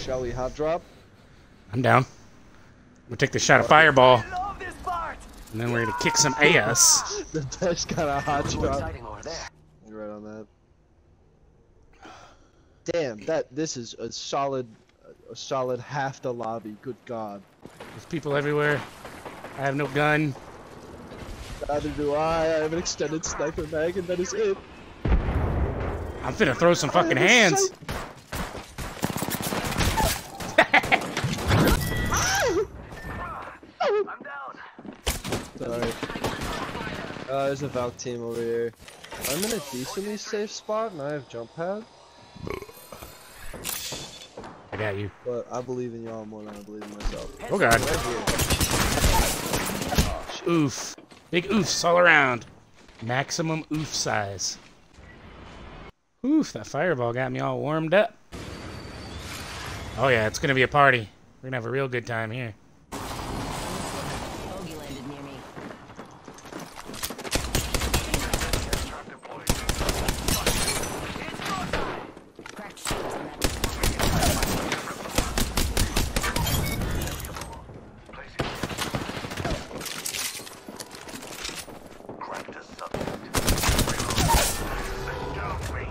shall we hot drop? I'm down. We'll take the shot of fireball. And then we're gonna kick some ass. the best got a hot drop. Exciting over there. You're right on that. Damn, that this is a solid, a solid half the lobby. Good God. There's people everywhere. I have no gun. Neither do I. I have an extended sniper mag, and that is it. I'm finna throw some fucking I have a hands. sight- there's a Valk team over here. I'm in a decently safe spot, and I have jump pad. I got you. But I believe in y'all more than I believe in myself. Oh god. Right. Oof. Big oofs all around. Maximum oof size. Oof, that fireball got me all warmed up. Oh yeah, it's gonna be a party. We're gonna have a real good time here. Bogey landed near me. Cracked shields on that. Cracked a subject. Don't me.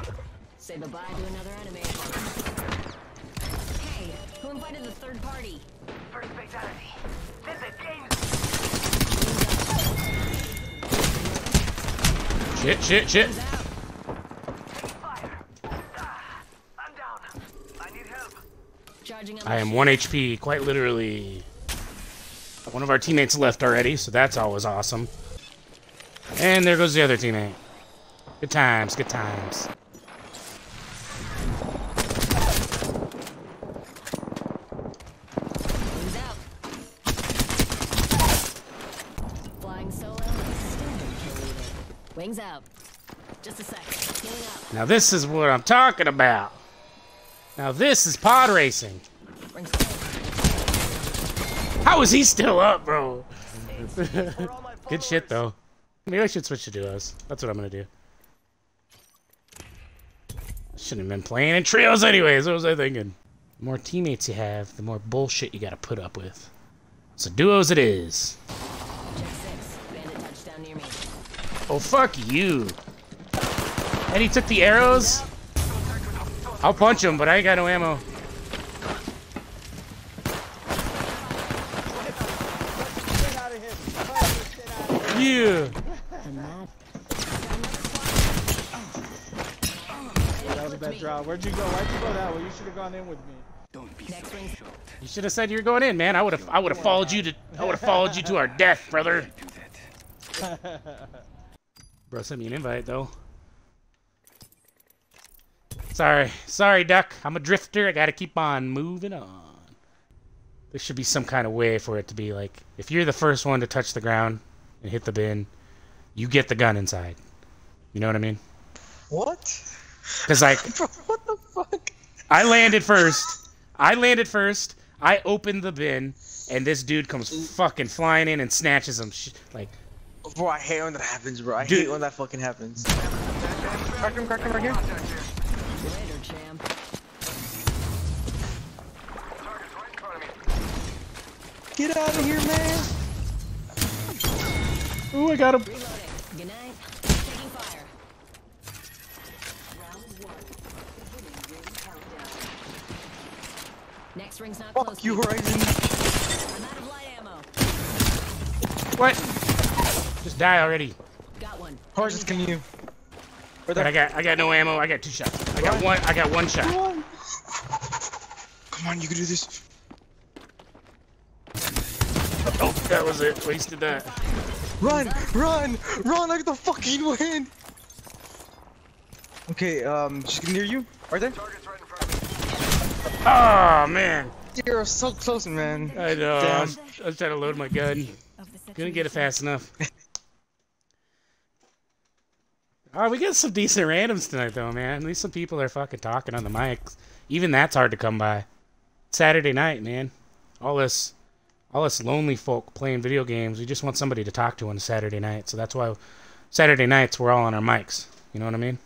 Say bye-bye to another enemy. Hey, who invited the third party? First fatality. Visit game. Shit, shit, shit. Ah, I'm down. I need help. Charging on I my am 1 HP, quite literally. One of our teammates left already, so that's always awesome. And there goes the other teammate. Good times, good times. Wings out. Flying solo is standard kill leader. Wings out. Just a sec. Now this is what I'm talking about. Now this is pod racing. How is he still up, bro? For all my Good shit though. Maybe I should switch to duos. That's what I'm gonna do. Shouldn't have been playing in trios anyways. What was I thinking? The more teammates you have, the more bullshit you gotta put up with. So duos it is. Oh fuck you. And he took the arrows. I'll punch him, but I ain't got no ammo. Yeah. That That was a bad draw. Where'd you go? Why'd you go that way? You should have gone in with me. Don't next ring's You should have said you were going in, man. I would have I would have followed you to I would have followed you to our death, brother. Bro sent me an invite though. Sorry. Sorry, Duck. I'm a drifter. I gotta keep on moving on. There should be some kind of way for it to be like if you're the first one to touch the ground and hit the bin, you get the gun inside. You know what I mean? What? Because like Bro, what the fuck? I landed first. I landed first. I opened the bin, and this dude comes fucking flying in and snatches him. Like, Bro, I hate when that happens, bro. I Dude. hate when that fucking happens. Crack him, crack him right here. later, champ. Target's right in front of me. Get out of here, man. oh, I got him. Reloading. Good night. Taking fire. Next ring's not close. Fuck you. Horizon. I'm out of light ammo. What? Just die already. Got one. Horses can you. Right I got, I got no ammo. I got two shots. I got one. I got one shot. Come on, you can do this. Oh, that was it. Wasted that. Run, run, run like the fucking win. Okay, um, she's near you. Right there. Target's right in front of me. Oh man. You're so close, man. I know. I Damn. was, I was trying to load my gun. Couldn't get it fast enough. Oh, we got some decent randoms tonight, though, man. At least some people are fucking talking on the mics. Even that's hard to come by. Saturday night, man. All this, all us lonely folk playing video games. We just want somebody to talk to on a Saturday night. So that's why Saturday nights we're all on our mics. You know what I mean?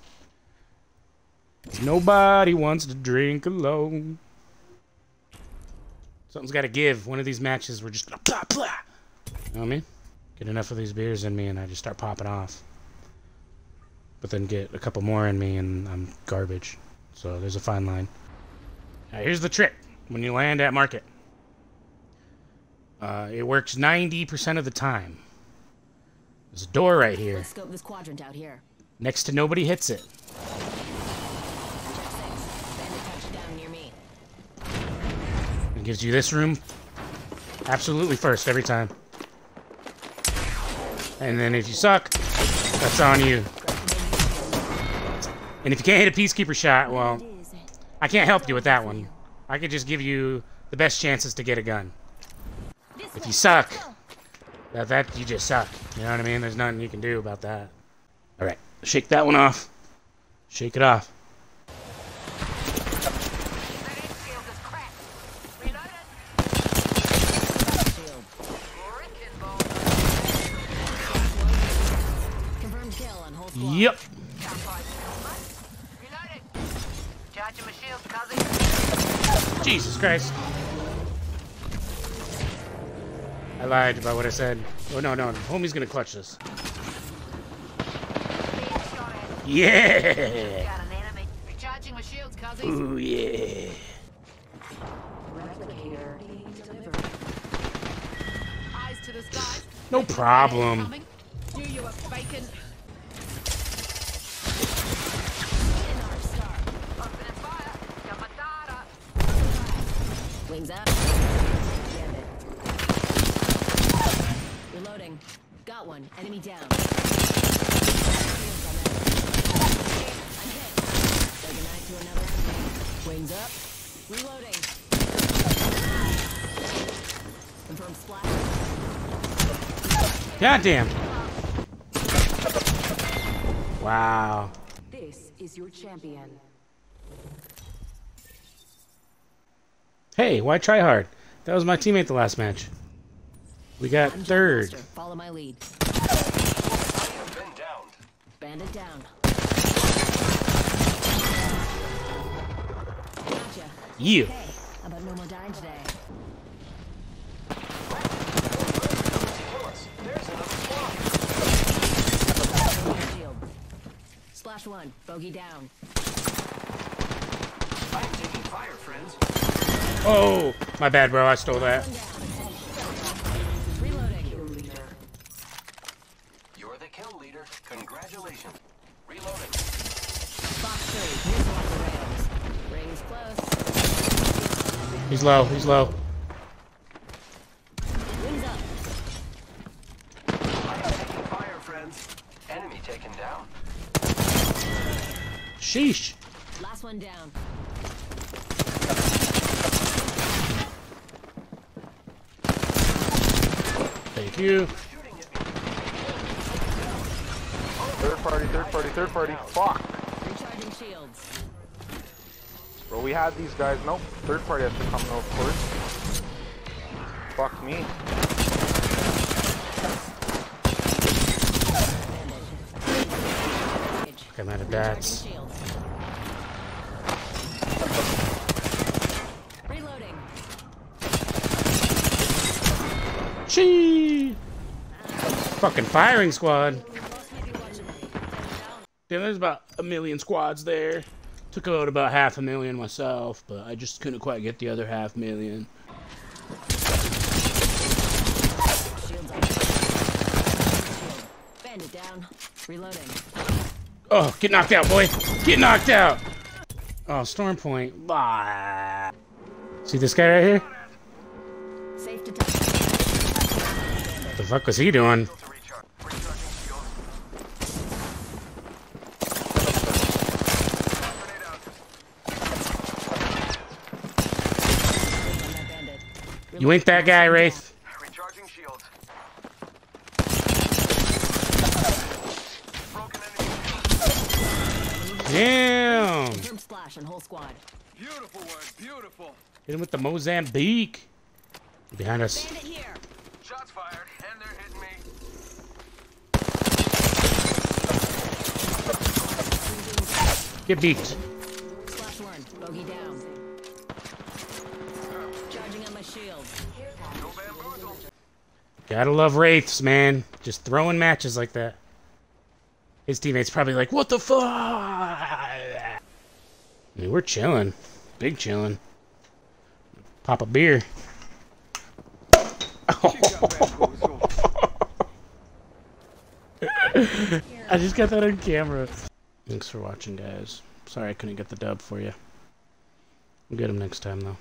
Nobody wants to drink alone. Something's got to give. One of these matches, we're just gonna blah blah. You know what I mean? Get enough of these beers in me, and I just start popping off. But then get a couple more in me, and I'm garbage. So there's a fine line. Now here's the trick: when you land at market, uh, it works 90% of the time. There's a door right here. Let's scope this quadrant out here. Next to nobody hits it. Check six. Bandit touched down near me. It gives you this room absolutely first every time. And then if you suck, that's on you. And if you can't hit a peacekeeper shot, well, I can't help you with that one. I could just give you the best chances to get a gun. If you suck, that that you just suck. You know what I mean? There's nothing you can do about that. All right, shake that one off. Shake it off. Jesus Christ. I lied about what I said. Oh, no, no. Homie's gonna clutch this. Yeah! Got an enemy. Recharging my shields, cousin. Ooh, yeah. Eyes to the skies. No problem. Wings up. Reloading. Got one. Enemy down. Shields on that. I'm hit. To another enemy. Wings up. Reloading. Confirmed splash. Goddamn. Wow. This is your champion. Hey, why try hard? That was my teammate the last match. We got third. Master. Follow my lead. Been downed. Bandit down. Gotcha. You. Hey, about no more dying today? Shield. Splash one. Bogey down. I'm taking fire, friends. Oh, my bad, bro. I stole that. Reloading. You're the kill leader. Congratulations. Reloading. Box three. Here's one for Rams. Rings close. He's low. He's low. Wings up. Taking fire, friends. Enemy taken down. Sheesh. Last one down. Thank you. Third party, third party, third party. Fuck. Recharging shields. Bro, we had these guys. Nope. Third party has to come, no, of course. Fuck me. I'm out of bats. Reloading. Chee. Fucking firing squad. Yeah, there's about a million squads there. Took out about half a million myself, but I just couldn't quite get the other half million. Shields up. Shield. Bandit down. Reloading. Oh, get knocked out, boy. Get knocked out. Oh, Storm Point. Bah. See this guy right here? Safe to touch. What the fuck was he doing? To recharge. Recharging shield. Grenade out. On that bandit. You ain't that guy, Wraith. Recharging shields. Broken. Damn. Splash on whole squad. Beautiful work. Beautiful. Hit him with the Mozambique. Behind us. Here. Shots fired, and they're hitting me. Get beaked. Gotta love Wraiths, man. Just throwing matches like that. His teammates probably like, what the fuck? I mean, we're chilling. Big chilling. Pop a beer. I just got that on camera. Thanks for watching, guys. Sorry I couldn't get the dub for you. We'll get him next time, though.